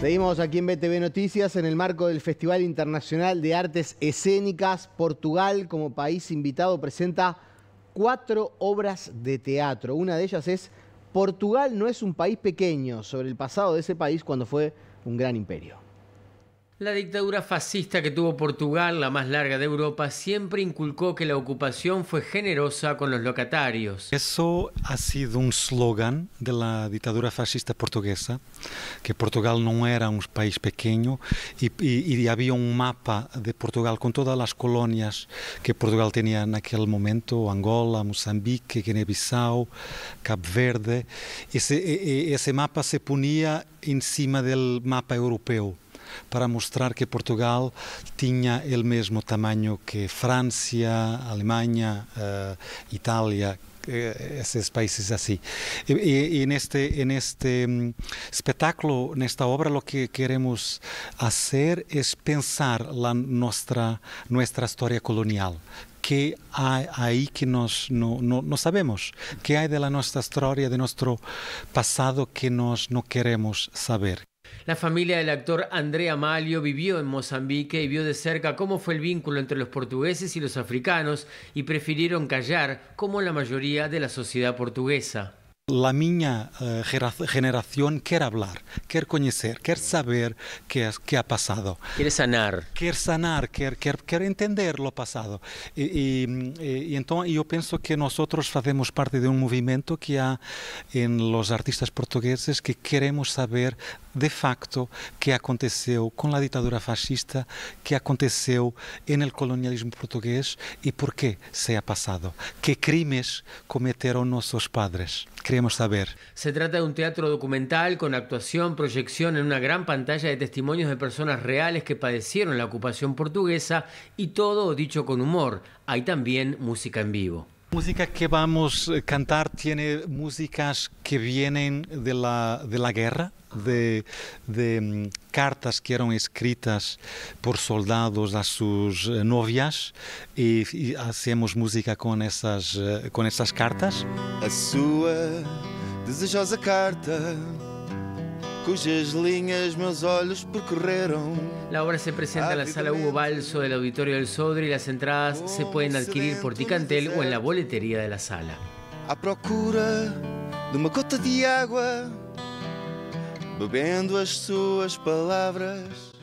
Seguimos aquí en BTV Noticias en el marco del Festival Internacional de Artes Escénicas. Portugal, como país invitado, presenta cuatro obras de teatro. Una de ellas es Portugal no es un país pequeño, sobre el pasado de ese país cuando fue un gran imperio. La dictadura fascista que tuvo Portugal, la más larga de Europa, siempre inculcó que la ocupación fue generosa con los locatarios. Eso ha sido un slogan de la dictadura fascista portuguesa, que Portugal no era un país pequeño y, había un mapa de Portugal con todas las colonias que Portugal tenía en aquel momento, Angola, Moçambique, Guiné-Bissau, Cabo Verde. Ese, e, e, mapa se ponía encima del mapa europeu para mostrar que Portugal tinha o mesmo tamanho que França, Alemanha, uh, Itália, esses países assim. E, e, neste, neste um, espetáculo, nesta obra, o que queremos fazer é pensar a nossa, nossa história colonial. que hay ahí que nos, no, no, no, sabemos, que hay de la nuestra historia, de nuestro pasado que nos no queremos saber. La familia del actor Andrea Malio vivió en Mozambique y vio de cerca cómo fue el vínculo entre los portugueses y los africanos y prefirieron callar como la mayoría de la sociedad portuguesa. la miña uh, generación quiere hablar, quiere conocer, quiere saber qué, que qué ha pasado. Quiere sanar. Quiere sanar, quer, entender lo pasado. Y, y, y, entonces yo pienso que nosotros hacemos parte de un movimiento que hay en los artistas portugueses que queremos saber de facto qué aconteceu con la dictadura fascista, qué aconteceu en el colonialismo portugués y por qué se ha pasado. ¿Qué crimes cometieron nuestros padres? Queremos saber. Se trata de un teatro documental con actuación, proyección en una gran pantalla de testimonios de personas reales que padecieron la ocupación portuguesa y todo dicho con humor. Hay también música en vivo. música que vamos a cantar tiene músicas que vienen de la, de la guerra, de, de um, cartas que eram escritas por soldados a sus uh, novias e, e hacemos música com essas, uh, com essas cartas. A sua desejosa carta cujas linhas meus olhos percorreram. La obra se presenta en la sala Hugo Balso del Auditorio del Sodre y las entradas se pueden adquirir por Ticantel o en la boletería de la sala. À procura de uma gota de água, bebendo as suas palavras.